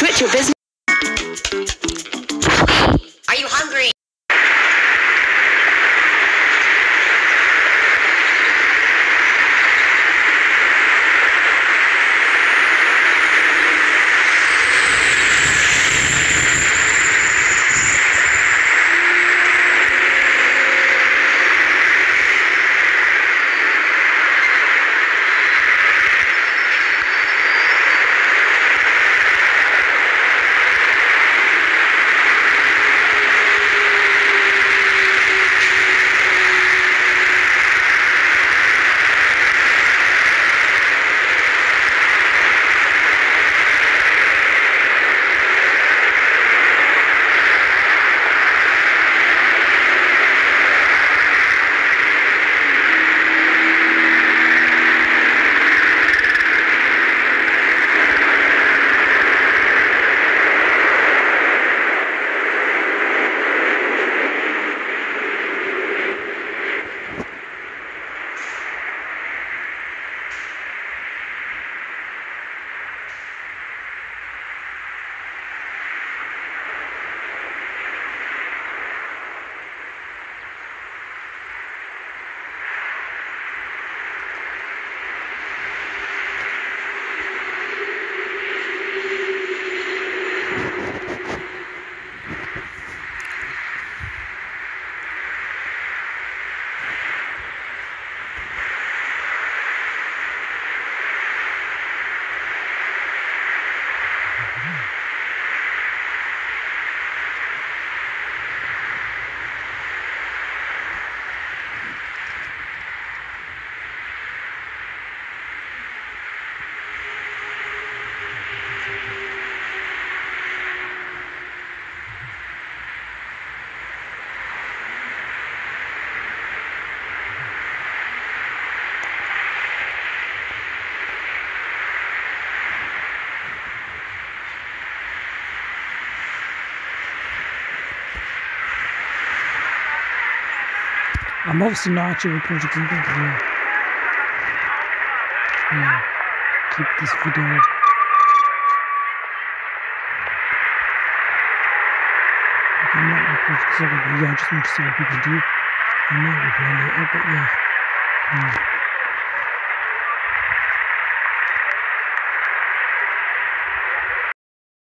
Switch your business. I'm obviously not actually recording something here. Yeah, keep this video. I'm not recording something, but yeah, I just want to see what people do. I might reply later, but yeah. yeah.